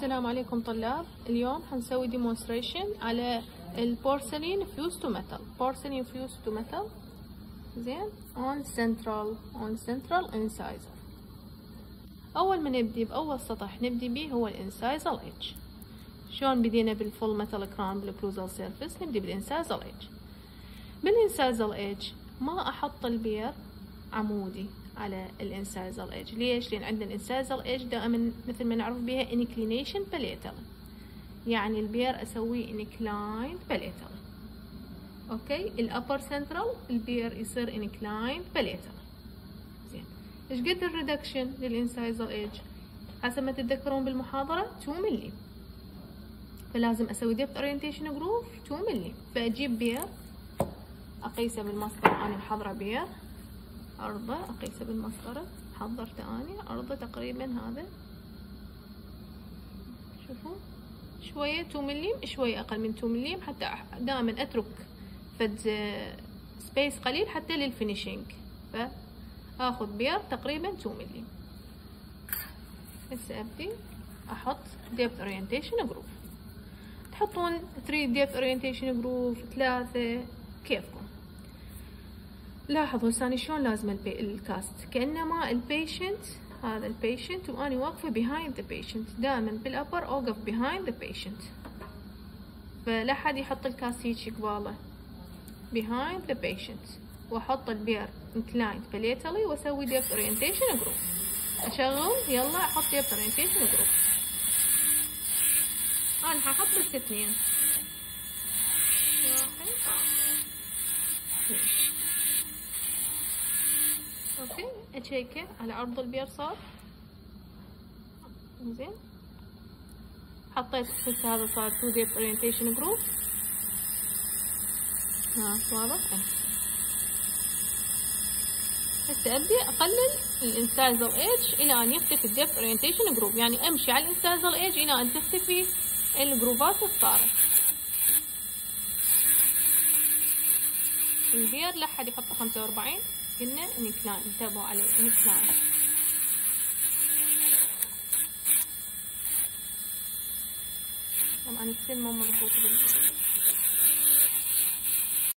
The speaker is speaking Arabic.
السلام عليكم طلاب. اليوم حنسوي demonstration على ال porcelain fused to metal. Porcelain fused to metal. زين. On central on central incisor. أول ما نبدي بأول سطح نبدي به هو ال incisal edge شلون بدينا بال full metal crown بال occlusal surface نبدي بال incisal edge بال incisal edge ما أحط ال bur عمودي على ال incisal edge ليش؟ لأن عندنا ال incisal edge دائما مثل ما نعرف بها inclination palatal يعني ال bur اسويه incline palatal okay؟ ال upper central ال bur يصير incline palatal زين. إيش قد ال reduction لل incisal edge حسب ما تتذكرون بالمحاضرة 2 ملي فلازم أسوي depth orientation groove 2 ملي فأجيب bur أقيسه بالمسطره أنا محضره bur. عرضه أقيسه بالمسطرة حضرته أني عرضه تقريبا هذا. شوفوا شوية two مليم شوية أقل من two مليم حتى دائما أترك فد space قليل حتى لل finishing فآخذ bur تقريبا two مليم. هسه أبدي أحط depth orientation groove تحطون تريد depth orientation groove ثلاثة كيفكم؟ لاحظوا هسه شلون لازم ال cast كانما ال patient هذا ال patient واني واقفة behind the patient. دائما بال upper أوقف behind the patient. فلا حد يحط ال cast هيجي قباله behind the patient. وأحط ال bur inclined palatally وأسوي depth orientation groove. أشغل يلا أحط depth orientation groove. أنا ححط بس اثنين. okay اشيكه على عرض ال bur صار زين. حطيت قلت هذا صار two depth orientation groove ها واضح؟ هسه ابدي أقلل ال incisal edge إلى أن يختفي ال depth orientation groove يعني أمشي على ال incisal edge إلى أن تختفي الجروفات الصارت البير لا حد يحطه خمسة وأربعين. قلنا انكلاين انتبهوا على انكلاين طبعا السن مو مضبوط بالبير